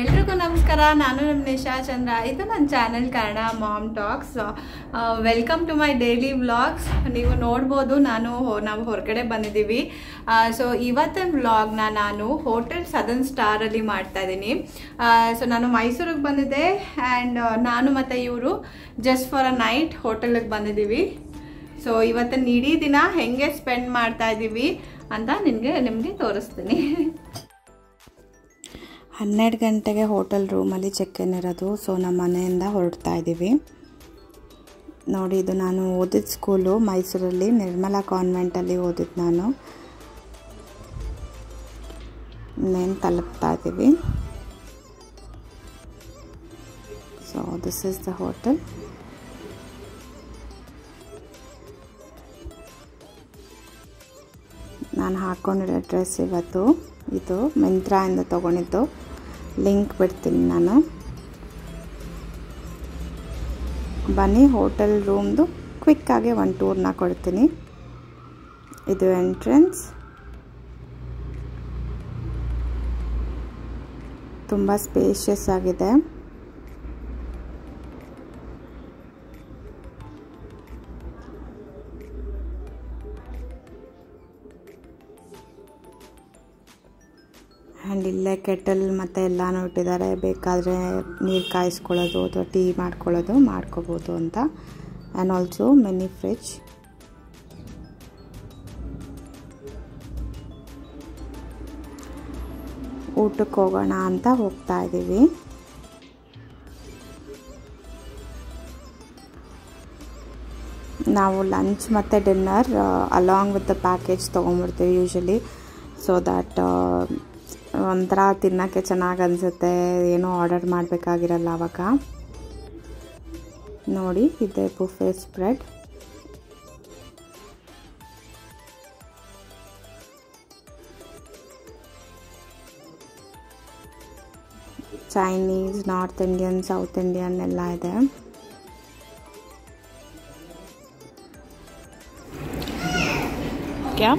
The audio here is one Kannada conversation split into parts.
ಎಲ್ರಿಗೂ ನಮಸ್ಕಾರ. ನಾನು ನಮ್ಮ ನಿಶಾ ಚಂದ್ರ. ಇದು ನನ್ನ channel Kannada mom talks. Welcome to my daily vlogs. ನೀವು ನೋಡ್ಬೋದು, ನಾನು ನಾವು ಹೊರಗಡೆ ಬಂದಿದ್ದೀವಿ. ಸೊ ಇವತ್ತಿನ ವ್ಲಾಗ್ನ ನಾನು ಹೋಟೆಲ್ ಸದನ್ ಸ್ಟಾರಲ್ಲಿ ಮಾಡ್ತಾ ಇದ್ದೀನಿ. ಸೊ ನಾನು ಮೈಸೂರಿಗೆ ಬಂದಿದ್ದೆ ಆ್ಯಂಡ್ ನಾನು ಮತ್ತು ಇವರು ಜಸ್ಟ್ ಫಾರ್ ಅ ನೈಟ್ ಹೋಟೆಲಿಗೆ ಬಂದಿದ್ದೀವಿ. ಸೊ ಇವತ್ತಿನ ಇಡೀ ದಿನ ಹೆಂಗೆ ಸ್ಪೆಂಡ್ ಮಾಡ್ತಾ ಇದ್ದೀವಿ ಅಂತ ನಿಮಗೆ ನಿಮಗೆ ತೋರಿಸ್ತೀನಿ. ಹನ್ನೆರಡು ಗಂಟೆಗೆ ಹೋಟೆಲ್ ರೂಮಲ್ಲಿ ಚೆಕ್ ಇನ್ ಇರೋದು. ಸೊ ನಮ್ಮ ಮನೆಯಿಂದ ಹೊರಡ್ತಾ ಇದ್ದೀವಿ ನೋಡಿ, ಇದು ನಾನು ಓದಿದ ಸ್ಕೂಲು ಮೈಸೂರಲ್ಲಿ, ನಿರ್ಮಲಾ ಕಾನ್ವೆಂಟಲ್ಲಿ ಓದಿದ್ದು ನಾನು. ಇನ್ನೇನು ತಲುಪ್ತಾ ಇದ್ದೀವಿ so this is the hotel ನಾನು ಹಾಕ್ಕೊಂಡಿರೋ ಡ್ರೆಸ್ ಇವತ್ತು, ಇದು ಮಿಂತ್ರಾಯಿಂದ ತೊಗೊಂಡಿದ್ದು. ಲಿಂಕ್ ಬಿಡ್ತೀನಿ ನಾನು. ಬನ್ನಿ, ಹೋಟೆಲ್ ರೂಮ್ದು ಕ್ವಿಕ್ಕಾಗಿ ಒಂದು ಟೂರ್ನ ಕೊಡ್ತೀನಿ. ಇದು ಎಂಟ್ರೆನ್ಸ್ ತುಂಬ ಸ್ಪೇಷಿಯಸ್ ಆಗಿದೆ. ಆ್ಯಂಡ್ ಇಲ್ಲೇ ಕೆಟಲ್ ಮತ್ತು ಎಲ್ಲನೂ ಇಟ್ಟಿದ್ದಾರೆ. ಬೇಕಾದರೆ ನೀರು ಕಾಯಿಸ್ಕೊಳ್ಳೋದು ಅಥವಾ ಟೀ ಮಾಡ್ಕೊಳ್ಳೋದು ಮಾಡ್ಕೋಬೋದು ಅಂತ. ಆ್ಯಂಡ್ ಆಲ್ಸೋ ಮಿನಿ ಫ್ರಿಜ್ ಊಟಕ್ಕೆ ಹೋಗೋಣ ಅಂತ ಹೋಗ್ತಾ ಇದ್ದೀವಿ. ನಾವು ಲಂಚ್ ಮತ್ತು dinner along with the package ತೊಗೊಂಬಿಡ್ತೀವಿ usually so that ಒಂಥರ ತಿನ್ನೋಕ್ಕೆ ಚೆನ್ನಾಗಿ ಅನಿಸುತ್ತೆ ಏನೋ ಆರ್ಡರ್ ಮಾಡಬೇಕಾಗಿರಲ್ಲ ಅವಾಗ ನೋಡಿ ಇದೆ buffet spread Chinese north Indian south Indian ಎಲ್ಲ ಇದೆ ಕ್ಯಾ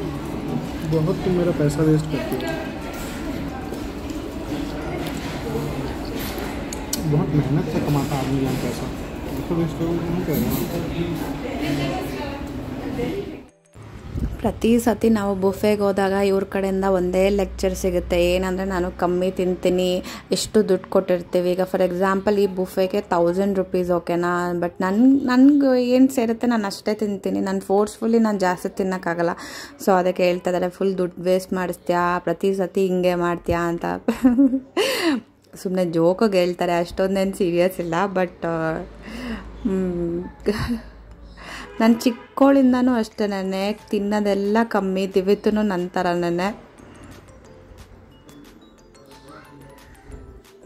बहुत तुम मेरा पैसा वेस्ट करती हो बहुत मेहनत से कमाता आदमी यहाँ पैसा तो वेस्ट करूँगा नहीं कह रहा हूँ ಪ್ರತಿ ಸತಿ ನಾವು ಬುಫೆಗೆ ಹೋದಾಗ ಇವ್ರ ಕಡೆಯಿಂದ ಒಂದೇ ಲೆಕ್ಚರ್ ಸಿಗುತ್ತೆ ಏನಂದರೆ ನಾನು ಕಮ್ಮಿ ತಿಂತೀನಿ ಎಷ್ಟು ದುಡ್ಡು ಕೊಟ್ಟಿರ್ತೀವಿ ಈಗ ಫಾರ್ ಎಕ್ಸಾಂಪಲ್ ಈ ಬುಫೆಗೆ ತೌಸಂಡ್ ರುಪೀಸ್ ಓಕೆನಾ ಬಟ್ ನನ್ಗೆ ನನಗೆ ಏನು ಸೇರುತ್ತೆ ನಾನು ಅಷ್ಟೇ ತಿಂತೀನಿ ನಾನು ಫೋರ್ಸ್ಫುಲಿ ನಾನು ಜಾಸ್ತಿ ತಿನ್ನೋಕ್ಕಾಗಲ್ಲ ಸೊ ಅದಕ್ಕೆ ಹೇಳ್ತಾ ಇದ್ದಾರೆ ಫುಲ್ ದುಡ್ಡು ವೇಸ್ಟ್ ಮಾಡಿಸ್ತೀಯಾ ಪ್ರತಿ ಸತಿ ಹಿಂಗೆ ಮಾಡ್ತೀಯಾ ಅಂತ ಸುಮ್ಮನೆ ಜೋಕಾಗಿ ಹೇಳ್ತಾರೆ, ಅಷ್ಟೊಂದೇನು ಸೀರಿಯಸ್ ಇಲ್ಲ ಬಟ್ ನಾನು ಚಿಕ್ಕವಳಿಂದನೂ ಅಷ್ಟೇ ನಾನೇ, ತಿನ್ನೋದೆಲ್ಲ ಕಮ್ಮಿ ದಿವಿತೂ ನಾನೇ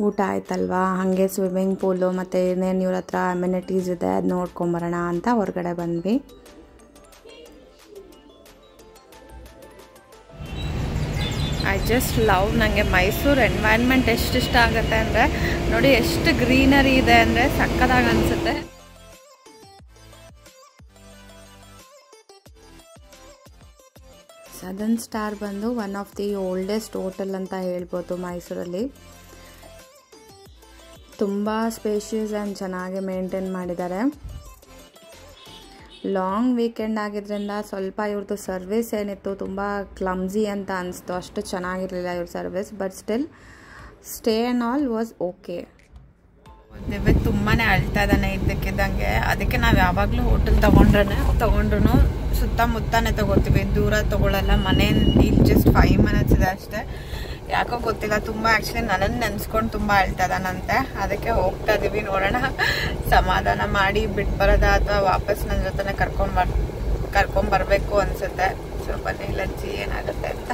ಊಟ ಆಯ್ತಲ್ವಾ? ಹಾಗೆ ಸ್ವಿಮ್ಮಿಂಗ್ ಪೂಲು ಮತ್ತು ಏನೇನು ಇವ್ರ ಹತ್ರ ಅಮ್ಯುನಿಟೀಸ್ ಇದೆ, ಅದು ನೋಡ್ಕೊಂಬರೋಣ ಅಂತ ಹೊರಗಡೆ ಬಂದ್ವಿ. ಐ ಜಸ್ಟ್ ಲವ್ ನನಗೆ ಮೈಸೂರು ಎನ್ವೈರ್ನ್ಮೆಂಟ್ ಎಷ್ಟು ಇಷ್ಟ ಆಗುತ್ತೆ ಅಂದರೆ ನೋಡಿ ಎಷ್ಟು ಗ್ರೀನರಿ ಇದೆ ಅಂದರೆ ಸಕ್ಕದಾಗಿ ಅನಿಸುತ್ತೆ. ಸದನ್ ಸ್ಟಾರ್ ಬಂದು one of the oldest hotel ಅಂತ ಹೇಳ್ಬೋದು ಮೈಸೂರಲ್ಲಿ. ತುಂಬ ಸ್ಪೇಷಿಯಸ್ ಆ್ಯಂಡ್ ಚೆನ್ನಾಗಿ ಮೇಂಟೈನ್ ಮಾಡಿದ್ದಾರೆ. ಲಾಂಗ್ ವೀಕೆಂಡ್ ಆಗಿದ್ದರಿಂದ ಸ್ವಲ್ಪ ಇವ್ರದ್ದು ಸರ್ವಿಸ್ ಏನಿತ್ತು ತುಂಬ ಕ್ಲಮ್ಸಿ ಅಂತ ಅನಿಸ್ತು. ಅಷ್ಟು ಚೆನ್ನಾಗಿರಲಿಲ್ಲ ಇವ್ರ service but still stay and all was okay Divya ತುಂಬಾ ಅಳ್ತಾ ಇದ್ದಾನೆ ಇದ್ದಕ್ಕಿದ್ದಂಗೆ. ಅದಕ್ಕೆ ನಾವು ಯಾವಾಗಲೂ ಹೋಟೆಲ್ ತೊಗೊಂಡ್ರೆ ತೊಗೊಂಡ್ರು ಸುತ್ತಮುತ್ತನೇ ತೊಗೋತೀವಿ. ದೂರ ತೊಗೊಳಲ್ಲ. ಮನೆ ಇಲ್ಲಿ ಜಸ್ಟ್ ಫೈವ್ ಮಿನಿಟ್ಸ್ ಇದೆ ಅಷ್ಟೇ. ಯಾಕೋ ಗೊತ್ತಿಲ್ಲ, ತುಂಬ ಆ್ಯಕ್ಚುಲಿ ನನ್ನನ್ನು ನೆನೆಸ್ಕೊಂಡು ತುಂಬ ಅಳ್ತಾ ಅದಕ್ಕೆ ಹೋಗ್ತಾ ಇದೀವಿ ನೋಡೋಣ. ಸಮಾಧಾನ ಮಾಡಿ ಬಿಟ್ಟು ಬರೋದ ಅಥವಾ ವಾಪಸ್ ನನ್ನ ಜೊತೆನೆ ಕರ್ಕೊಂಬರ್ ಕರ್ಕೊಂಬರ್ಬೇಕು ಅನ್ಸುತ್ತೆ. ಸೊ, ಬನ್ನಿ ಲಚ್ಚಿ ಏನಾಗುತ್ತೆ ಅಂತ.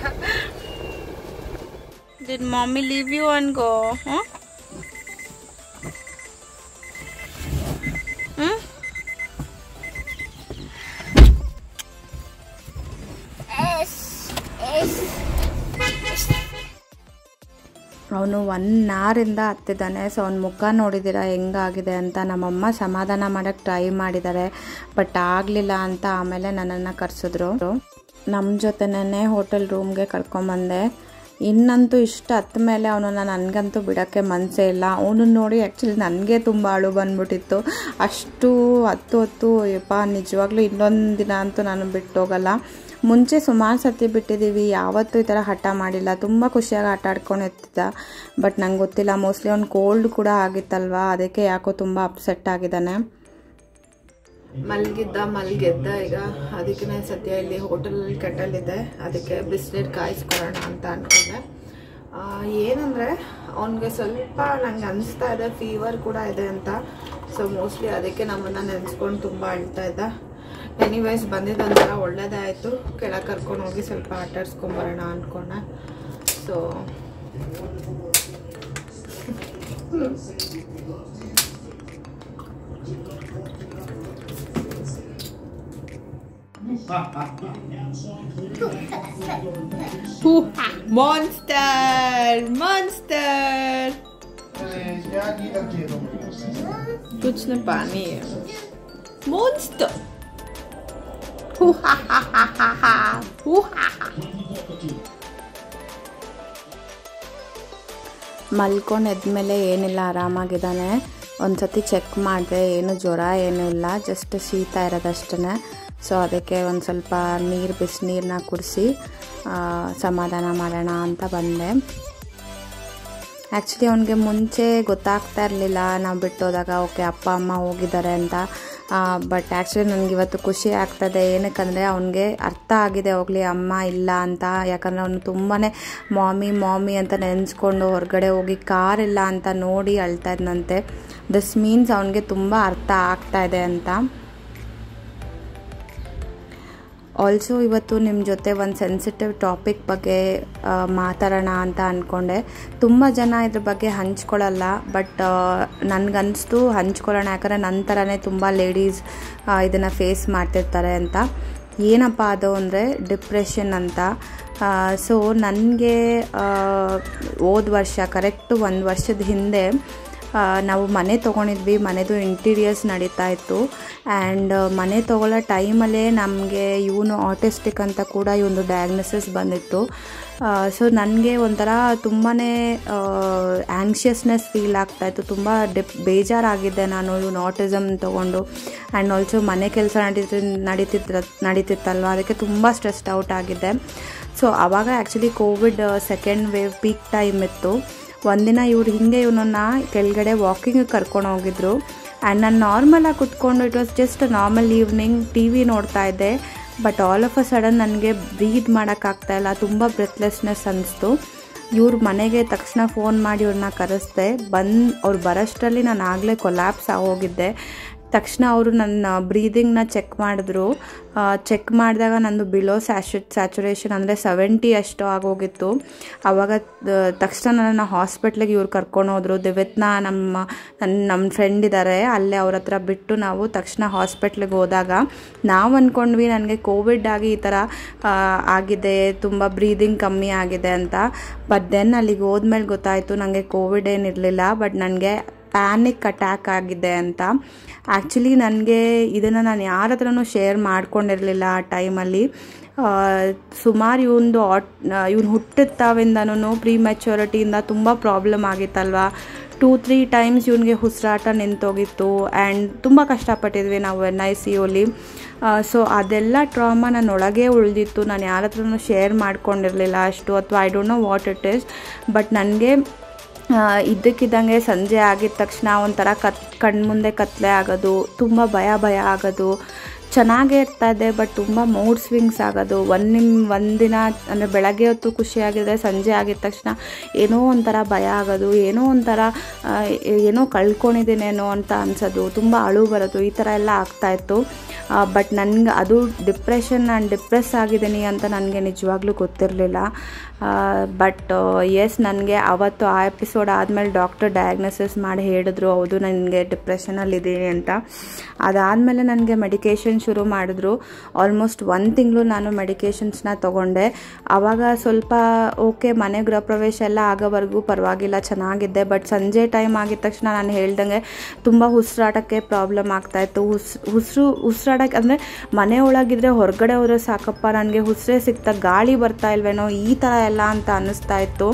Did mommy leave you and go ಹ್ಞೂ ಒನ್ ಅವರಿಂದ ಹತ್ತಿದ್ದಾನೆ. ಸೊ ಅವ್ನ ಮುಖ ನೋಡಿದ್ದೀರಾ? ಹೆಂಗಾಗಿದೆ ಅಂತ ನಮ್ಮಮ್ಮ ಸಮಾಧಾನ ಮಾಡೋಕ್ಕೆ ಟ್ರೈ ಮಾಡಿದ್ದಾರೆ ಬಟ್ ಆಗಲಿಲ್ಲ ಅಂತ ಆಮೇಲೆ ನನ್ನನ್ನು ಕರೆಸಿದ್ರು. ನಮ್ಮ ಜೊತೆನೇ ಹೋಟೆಲ್ ರೂಮ್ಗೆ ಕರ್ಕೊಂಬಂದೆ ಇನ್ನಂತೂ ಇಷ್ಟ ಹತ್ತ ಮೇಲೆ ಅವನನ್ನು ನನಗಂತೂ ಬಿಡೋಕ್ಕೆ ಮನಸ್ಸೇ ಇಲ್ಲ. ಅವನು ನೋಡಿ ಆ್ಯಕ್ಚುಲಿ ನನಗೆ ತುಂಬ ಅಳು ಬಂದ್ಬಿಟ್ಟಿತ್ತು. ಅಷ್ಟು ಹತ್ತು ಹತ್ತು, ಯಪ್ಪ, ನಿಜವಾಗ್ಲೂ ಇನ್ನೊಂದು ದಿನ ಅಂತೂ ನಾನು ಬಿಟ್ಟು ಹೋಗಲ್ಲ. ಮುಂಚೆ ಸುಮಾರು ಸರ್ತಿ ಬಿಟ್ಟಿದ್ದೀವಿ ಯಾವತ್ತೂ ಈ ಥರ ಹಠ ಮಾಡಿಲ್ಲ. ತುಂಬ ಖುಷಿಯಾಗಿ ಆಟ ಆಡ್ಕೊಂಡು ಇರ್ತಿದ್ದ ಬಟ್ ನಂಗೆ ಗೊತ್ತಿಲ್ಲ ಮೋಸ್ಟ್ಲಿ ಅವ್ನು ಕೋಲ್ಡ್ ಕೂಡ ಆಗಿತ್ತಲ್ವ? ಅದಕ್ಕೆ ಯಾಕೋ ತುಂಬ ಅಪ್ಸೆಟ್ ಆಗಿದ್ದಾನೆ. ಮಲಗಿದ್ದ, ಮಲಗೆದ್ದ. ಈಗ ಅದಕ್ಕೆ ಸದ್ಯ ಇಲ್ಲಿ ಹೋಟೆಲಲ್ಲಿ ಕಟ್ಟಲ್ಲಿದೆ ಅದಕ್ಕೆ ಬಿಸಿನೀರು ಕಾಯಿಸ್ಕೊಳ್ಳೋಣ ಅಂತ ಅಂದ್ಕೊಂಡೆ ಏನಂದರೆ, ಅವನಿಗೆ ಸ್ವಲ್ಪ ನಂಗೆ ಅನಿಸ್ತಾ ಇದೆ ಫೀವರ್ ಕೂಡ ಇದೆ ಅಂತ. ಸೊ ಮೋಸ್ಟ್ಲಿ ಅದಕ್ಕೆ ನಮ್ಮನ್ನು ನೆನೆಸ್ಕೊಂಡು ತುಂಬ ಅಳ್ತಾ ಇದ್ದ. ಎನಿವೈಸ್ ಬಂದಿದ್ದೊಂಥರ ಒಳ್ಳೇದಾಯಿತು ಕೆಳಗೆ ಕರ್ಕೊಂಡು ಹೋಗಿ ಸ್ವಲ್ಪ ಆಟ ಆಡ್ಸ್ಕೊಂಬರೋಣ ಅಂದ್ಕೊಂಡೆ ಸೊ Monster! Monster! कुछ न पानी है Monster! Ooh, ಏನಿಲ್ಲ ಆರಾಮಾಗಿದ್ದಾನೆ. ಒಂದಸತಿ ಚೆಕ್ ಮಾಡಿದೆ ಏನು ಜ್ವರ ಏನೂ ಇಲ್ಲ ಜಸ್ಟ್ ಶೀತ ಇರೋದಷ್ಟೇ ಸೊ ಅದಕ್ಕೆ ಒಂದು ಸ್ವಲ್ಪ ನೀರು ಬಿಸಿನೀರನ್ನ ಕುಡಿಸಿ ಸಮಾಧಾನ ಮಾಡೋಣ ಅಂತ ಬಂದೆ. ಆ್ಯಕ್ಚುಲಿ ಅವನಿಗೆ ಮುಂಚೆ ಗೊತ್ತಾಗ್ತಾ ಇರಲಿಲ್ಲ ನಾವು ಬಿಟ್ಟೋದಾಗ ಓಕೆ ಅಪ್ಪ ಅಮ್ಮ ಹೋಗಿದ್ದಾರೆ ಅಂತ. ಬಟ್ ಆ್ಯಕ್ಚುಲಿ ನನಗೆ ಇವತ್ತು ಖುಷಿ ಆಗ್ತದೆ ಏನಕ್ಕಂದರೆ ಅವನಿಗೆ ಅರ್ಥ ಆಗಿದೆ ಹೋಗಲಿ, ಅಮ್ಮ ಇಲ್ಲ ಅಂತ. ಯಾಕಂದರೆ ಅವನು ತುಂಬಾ ಮಾಮಿ ಮಾಮಿ ಅಂತ ನೆನೆಸ್ಕೊಂಡು ಹೊರಗಡೆ ಹೋಗಿ ಕಾರ್ ಇಲ್ಲ ಅಂತ ನೋಡಿ ಅಳ್ತಾ ಇದ್ನಂತೆ. ದಿಸ್ ಮೀನ್ಸ್ ಅವನಿಗೆ ತುಂಬ ಅರ್ಥ ಆಗ್ತಾ ಇದೆ ಅಂತ. ಆಲ್ಸೋ ಇವತ್ತು ನಿಮ್ಮ ಜೊತೆ ಒಂದು ಸೆನ್ಸಿಟಿವ್ ಟಾಪಿಕ್ ಬಗ್ಗೆ ಮಾತಾಡೋಣ ಅಂತ ಅಂದ್ಕೊಂಡೆ ತುಂಬ ಜನ ಇದ್ರ ಬಗ್ಗೆ ಹಂಚ್ಕೊಳ್ಳಲ್ಲ ಬಟ್ ನನಗನ್ನಿಸ್ತು ಹಂಚ್ಕೊಳ್ಳೋಣ. ಯಾಕಂದರೆ ನನ್ನ ಥರನೇ ತುಂಬ ಲೇಡೀಸ್ ಇದನ್ನು ಫೇಸ್ ಮಾಡ್ತಿರ್ತಾರೆ ಅಂತ. ಏನಪ್ಪ ಅದು ಅಂದರೆ ಡಿಪ್ರೆಷನ್ ಅಂತ. ಸೊ ನನಗೆ ಹೋದ ವರ್ಷ ಕರೆಕ್ಟು ಒಂದು ವರ್ಷದ ಹಿಂದೆ ನಾವು ಮನೆ ತೊಗೊಂಡಿದ್ವಿ, ಮನೆದು ಇಂಟೀರಿಯರ್ಸ್ ನಡೀತಾ ಇತ್ತು. ಆ್ಯಂಡ್ ಮನೆ ತೊಗೊಳ್ಳೋ ಟೈಮಲ್ಲೇ ನಮಗೆ ಇವನು ಆಟಿಸ್ಟಿಕ್ ಅಂತ ಕೂಡ ಇವೊಂದು ಡಯಾಗ್ನೋಸಿಸ್ ಬಂದಿತ್ತು. ಸೊ ನನಗೆ ಒಂಥರ ತುಂಬಾ ಆ್ಯಂಕ್ಷಿಯಸ್ನೆಸ್ ಫೀಲ್ ಆಗ್ತಾಯಿತ್ತು ತುಂಬ ಡಿಪ್ ಬೇಜಾರಾಗಿದ್ದೆ ನಾನು ಇವನು ಆಟಿಸಮ್ ತೊಗೊಂಡು. ಆ್ಯಂಡ್ ಆಲ್ಸೋ ಮನೆ ಕೆಲಸ ನಡೀತಿ, ನಡೀತಿದ್ರ, ನಡೀತಿತ್ತಲ್ವ? ಅದಕ್ಕೆ ತುಂಬ ಸ್ಟ್ರೆಸ್ಡ್ ಔಟ್ ಆಗಿದ್ದೆ. ಸೊ ಆವಾಗ actually Covid second wave peak time ಇತ್ತು. ಒಂದಿನ ಇವ್ರು ಹಿಂಗೆ ಇವನನ್ನು ಕೆಳಗಡೆ ವಾಕಿಂಗ್ ಕರ್ಕೊಂಡು ಹೋಗಿದ್ರು. ಆ್ಯಂಡ್ ನಾನು ನಾರ್ಮಲಾಗಿ ಕುತ್ಕೊಂಡು it was just normal evening T V ನೋಡ್ತಾ ಇದ್ದೆ. But all of a sudden ನನಗೆ ಬ್ರೀದ್ ಮಾಡೋಕ್ಕಾಗ್ತಾ ಇಲ್ಲ, ತುಂಬ ಬ್ರೆತ್ಲೆಸ್ನೆಸ್ ಅನ್ನಿಸ್ತು ಇವ್ರ ಮನೆಗೆ ತಕ್ಷಣ ಫೋನ್ ಮಾಡಿ ಇವ್ರನ್ನ ಕರೆಸ್ದೆ. ಬಂದು, ಅವ್ರು ಬರೋಷ್ಟರಲ್ಲಿ ನಾನು ಆಗಲೇ ಕೊಲ್ಯಾಪ್ಸ್ ಆಗೋಗಿದ್ದೆ ತಕ್ಷಣ ಅವರು ನನ್ನ ಬ್ರೀದಿಂಗ್ನ ಚೆಕ್ ಮಾಡಿದ್ರು. ಚೆಕ್ ಮಾಡಿದಾಗ ನಂದು ಬಿಲೋ ಸ್ಯಾಚು ಸ್ಯಾಚುರೇಷನ್ ಅಂದರೆ ಸೆವೆಂಟಿ ಅಷ್ಟು ಆಗೋಗಿತ್ತು. ಆವಾಗ ತಕ್ಷಣ ನನ್ನ ಹಾಸ್ಪಿಟ್ಲಿಗೆ ಇವ್ರು ಕರ್ಕೊಂಡು ಹೋದರು. ದಿವ್ಯತ್ನ ನಮ್ಮ ನನ್ನ ನಮ್ಮ ಫ್ರೆಂಡ್ ಇದ್ದಾರೆ ಅಲ್ಲೇ ಅವ್ರ ಹತ್ರ ಬಿಟ್ಟು ನಾವು ತಕ್ಷಣ ಹಾಸ್ಪಿಟ್ಲಿಗೆ ಹೋದಾಗ ನಾವು ಅಂದ್ಕೊಂಡ್ವಿ ನನಗೆ ಕೋವಿಡ್ ಆಗಿ ಈ ಥರ ಆಗಿದೆ, ತುಂಬ ಬ್ರೀದಿಂಗ್ ಕಮ್ಮಿ ಆಗಿದೆ ಅಂತ. ಬಟ್ ದೆನ್ ಅಲ್ಲಿಗೆ ಹೋದ್ಮೇಲೆ ಗೊತ್ತಾಯಿತು ನನಗೆ ಕೋವಿಡ್ ಏನಿರಲಿಲ್ಲ ಬಟ್ ನನಗೆ ಪ್ಯಾನಿಕ್ ಅಟ್ಯಾಕ್ ಆಗಿದೆ ಅಂತ. ಆ್ಯಕ್ಚುಲಿ ನನಗೆ ಇದನ್ನು ನಾನು ಯಾರ ಹತ್ರನೂ ಶೇರ್ ಮಾಡ್ಕೊಂಡಿರಲಿಲ್ಲ ಆ ಟೈಮಲ್ಲಿ ಸುಮಾರು ಇವೊಂದು ಆಟ್ ಇವನು ಹುಟ್ಟಿದ ತಾವಿಂದನೂ ಪ್ರೀ ಮೆಚುರಿಟಿಯಿಂದ ತುಂಬ ಪ್ರಾಬ್ಲಮ್ ಆಗಿತ್ತಲ್ವ. ಟೂ ತ್ರೀ ಟೈಮ್ಸ್ ಇವನಿಗೆ ಉಸಿರಾಟ ನಿಂತೋಗಿತ್ತು ಆ್ಯಂಡ್ ತುಂಬ ಕಷ್ಟಪಟ್ಟಿದ್ವಿ ನಾವು ಎನ್ ಐ ಸಿ ಯುಲಿ ಸೊ ಅದೆಲ್ಲ ಟ್ರಾಮಾ ನನ್ನ ಒಳಗೆ ಉಳಿದಿತ್ತು. ನಾನು ಯಾರ ಹತ್ರನೂ ಶೇರ್ ಮಾಡ್ಕೊಂಡಿರಲಿಲ್ಲ ಅಷ್ಟು, ಅಥವಾ I don't know what it is but ನನಗೆ ಇದ್ದಕ್ಕಿದ್ದಂಗೆ ಸಂಜೆ ಆಗಿದ ತಕ್ಷಣ ಒಂಥರ ಕತ್, ಕಣ್ಮುಂದೆ ಕತ್ತಲೆ ಆಗೋದು, ತುಂಬ ಭಯ ಭಯ ಆಗೋದು. ಚೆನ್ನಾಗೇ ಇರ್ತಾ ಇದೆ ಬಟ್ ತುಂಬ ಮೂಡ್ ಸ್ವಿಂಗ್ಸ್ ಆಗೋದು. ಒಂದು ನಿಮ್ ಒಂದಿನ ಅಂದರೆ ಬೆಳಗ್ಗೆ ಹೊತ್ತು ಖುಷಿಯಾಗಿದೆ ಸಂಜೆ ಆಗಿದ ತಕ್ಷಣ ಏನೋ ಒಂಥರ ಭಯ ಆಗೋದು, ಏನೋ ಒಂಥರ ಏನೋ ಕಳ್ಕೊಂಡಿದ್ದೀನೇನೋ ಅಂತ ಅನ್ಸೋದು. ತುಂಬ ಅಳು ಬರೋದು, ಈ ಥರ ಎಲ್ಲ ಆಗ್ತಾಯಿತ್ತು ಬಟ್ ನನಗೆ ಅದು ಡಿಪ್ರೆಷನ್ ನಾನು ಡಿಪ್ರೆಸ್ ಆಗಿದ್ದೀನಿ ಅಂತ ನನಗೆ ನಿಜವಾಗ್ಲೂ ಗೊತ್ತಿರಲಿಲ್ಲ. ಬಟ್ ಎಸ್ ನನಗೆ ಅವತ್ತು ಆ ಎಪಿಸೋಡ್ ಆದಮೇಲೆ ಡಾಕ್ಟರ್ ಡಯಾಗ್ನೋಸಿಸ್ ಮಾಡಿ ಹೇಳಿದ್ರು, ಹೌದು, ನನಗೆ ಡಿಪ್ರೆಷನಲ್ಲಿದ್ದೀನಿ ಅಂತ. ಅದಾದಮೇಲೆ ನನಗೆ ಮೆಡಿಕೇಷನ್ ಶುರು ಮಾಡಿದ್ರು. ಆಲ್ಮೋಸ್ಟ್ ಒಂದು ತಿಂಗಳು ನಾನು ಮೆಡಿಕೇಷನ್ಸ್ನ ತೊಗೊಂಡೆ. ಆವಾಗ ಸ್ವಲ್ಪ ಓಕೆ ಮನೆ ಗೃಹ ಪ್ರವೇಶ ಎಲ್ಲ ಆಗೋವರೆಗೂ ಪರವಾಗಿಲ್ಲ, ಚೆನ್ನಾಗಿದ್ದೆ ಬಟ್ ಸಂಜೆ ಟೈಮ್ ಆಗಿದ ತಕ್ಷಣ ನಾನು ಹೇಳ್ದಂಗೆ ತುಂಬ ಉಸಿರಾಟಕ್ಕೆ ಪ್ರಾಬ್ಲಮ್ ಆಗ್ತಾಯಿತ್ತು ಉಸ್, ಉಸಿರು ಉಸಿರಾಡಕ್ಕೆ ಅಂದರೆ ಮನೆ ಒಳಗಿದ್ರೆ ಹೊರಗಡೆ ಹೋದ್ರೆ ಸಾಕಪ್ಪ, ನನಗೆ ಉಸಿರೇ ಸಿಗ್ತಾ ಗಾಳಿ ಬರ್ತಾ ಇಲ್ವೇನೋ, ಈ ಥರ ಎಲ್ಲ ಅಂತ ಅನ್ನಿಸ್ತಾ ಇತ್ತು.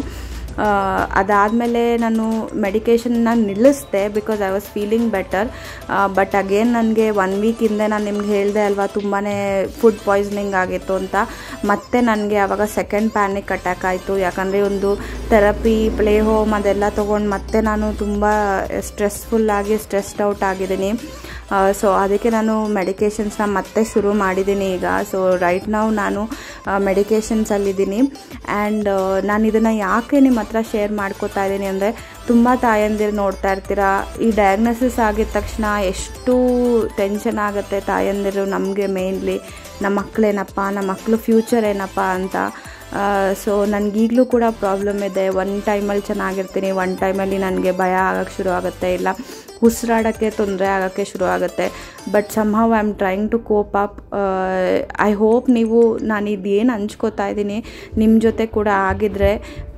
ಅದಾದಮೇಲೆ ನಾನು ಮೆಡಿಕೇಷನ್ನ ನಿಲ್ಲಿಸಿದೆ because I was feeling better but again ನನಗೆ ಒನ್ ವೀಕ್ ಹಿಂದೆ ನಾನು ನಿಮ್ಗೆ ಹೇಳಿದೆ ಅಲ್ವಾ ತುಂಬಾ ಫುಡ್ ಪಾಯ್ಸನಿಂಗ್ ಆಗಿತ್ತು ಅಂತ. ಮತ್ತೆ ನನಗೆ ಆವಾಗ ಸೆಕೆಂಡ್ ಪ್ಯಾನಿಕ್ ಅಟ್ಯಾಕ್ ಆಯಿತು. ಯಾಕಂದರೆ ಒಂದು ಥೆರಪಿ ಪ್ಲೇ ಹೋಮ್ ಅದೆಲ್ಲ ತೊಗೊಂಡು ಮತ್ತೆ ನಾನು ತುಂಬ ಸ್ಟ್ರೆಸ್ಫುಲ್ಲಾಗಿ ಸ್ಟ್ರೆಸ್ಡ್ ಔಟ್ ಆಗಿದ್ದೀನಿ. ಸೊ ಅದಕ್ಕೆ ನಾನು ಮೆಡಿಕೇಷನ್ಸ್ನ ಮತ್ತೆ ಶುರು ಮಾಡಿದ್ದೀನಿ ಈಗ. ಸೊ ರೈಟ್ ನಾವು ನಾನು ಮೆಡಿಕೇಷನ್ಸಲ್ಲಿದ್ದೀನಿ ಆ್ಯಂಡ್ ನಾನು ಇದನ್ನು ಯಾಕೆ ನಿಮ್ಮ ಹತ್ರ ಶೇರ್ ಮಾಡ್ಕೋತಾ ಇದ್ದೀನಿ ಅಂದರೆ ತುಂಬ ತಾಯಂದಿರು ನೋಡ್ತಾ ಇರ್ತೀರಾ. ಈ ಡಯಾಗ್ನೋಸಿಸ್ ಆಗಿದ ತಕ್ಷಣ ಎಷ್ಟು ಟೆನ್ಷನ್ ಆಗುತ್ತೆ ತಾಯಂದಿರು ನಮಗೆ ಮೇನ್ಲಿ ನಮ್ಮ ಮಕ್ಕಳೇನಪ್ಪ ನಮ್ಮ ಮಕ್ಕಳು ಫ್ಯೂಚರ್ ಏನಪ್ಪ ಅಂತ. ಸೊ ನನಗೀಗಲೂ ಕೂಡ ಪ್ರಾಬ್ಲಮ್ ಇದೆ. ಒನ್ ಟೈಮಲ್ಲಿ ಚೆನ್ನಾಗಿರ್ತೀನಿ ಒನ್ ಟೈಮಲ್ಲಿ ನನಗೆ ಭಯ ಆಗೋಕ್ಕೆ ಶುರು ಆಗುತ್ತೆ, ಇಲ್ಲ. ಉಸಿರಾಡೋಕ್ಕೆ ತೊಂದರೆ ಆಗೋಕ್ಕೆ ಶುರು ಆಗುತ್ತೆ. But somehow I am trying to cope up I hope ನೀವು, ನಾನು ಇದೇನು ಹಂಚ್ಕೋತಾ ಇದ್ದೀನಿ ನಿಮ್ಮ ಜೊತೆ ಕೂಡ ಆಗಿದ್ರೆ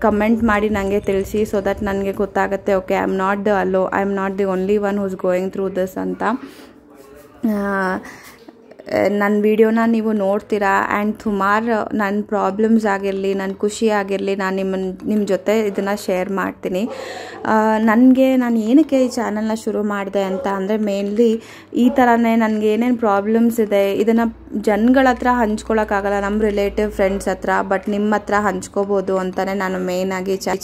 ಕಮೆಂಟ್ ಮಾಡಿ ನನಗೆ ತಿಳಿಸಿ ಸೊ ದಟ್ ನನಗೆ ಗೊತ್ತಾಗುತ್ತೆ okay I am not the alo I am not the only one who's going through this ಅಂತ ನನ್ನ ವಿಡಿಯೋನ ನೀವು ನೋಡ್ತೀರಾ? ಆ್ಯಂಡ್ ಸುಮಾರು ನನ್ನ ಪ್ರಾಬ್ಲಮ್ಸ್ ಆಗಿರಲಿ ನನ್ನ ಖುಷಿ ಆಗಿರಲಿ, ನಾನು ನಿಮ್ಮನ್ನು ನಿಮ್ಮ ಜೊತೆ ಇದನ್ನು ಶೇರ್ ಮಾಡ್ತೀನಿ. ನನಗೆ ನಾನು ಏನಕ್ಕೆ ಈ ಚಾನಲ್ನ ಶುರು ಮಾಡಿದೆ ಅಂತ ಅಂದರೆ ಮೇನ್ಲಿ ಈ ಥರನೇ ನನಗೆ ಏನೇನು ಪ್ರಾಬ್ಲಮ್ಸ್ ಇದೆ, ಇದನ್ನು ಜನಗಳ ಹತ್ರ ಹಂಚ್ಕೊಳ್ಳೋಕ್ಕಾಗಲ್ಲ ನಮ್ಮ ರಿಲೇಟಿವ್ ಫ್ರೆಂಡ್ಸ್ ಹತ್ರ ಬಟ್ ನಿಮ್ಮ ಹತ್ರ ಹಂಚ್ಕೋಬೋದು ಅಂತಲೇ ನಾನು ಮೇಯ್ನಾಗಿ ಚಾ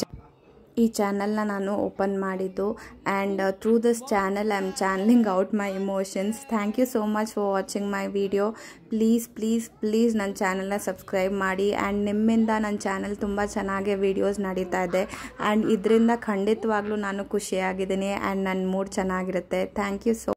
ಈ ಚಾನಲ್ನ ನಾನು ಓಪನ್ ಮಾಡಿದ್ದು and through this channel I am channelling out my emotions. Thank you so much for watching my video. Please please please ನನ್ನ ಚಾನಲ್ನ ಸಬ್ಸ್ಕ್ರೈಬ್ ಮಾಡಿ ಆ್ಯಂಡ್ ನಿಮ್ಮಿಂದ ನನ್ನ ಚಾನಲ್ ತುಂಬ ಚೆನ್ನಾಗಿ ವೀಡಿಯೋಸ್ ನಡೀತಾ ಇದೆ ಆ್ಯಂಡ್ ಇದರಿಂದ ಖಂಡಿತವಾಗ್ಲೂ ನಾನು ಖುಷಿಯಾಗಿದ್ದೀನಿ ಆ್ಯಂಡ್ ನನ್ನ ಮೂಡ್ ಚೆನ್ನಾಗಿರುತ್ತೆ. Thank you so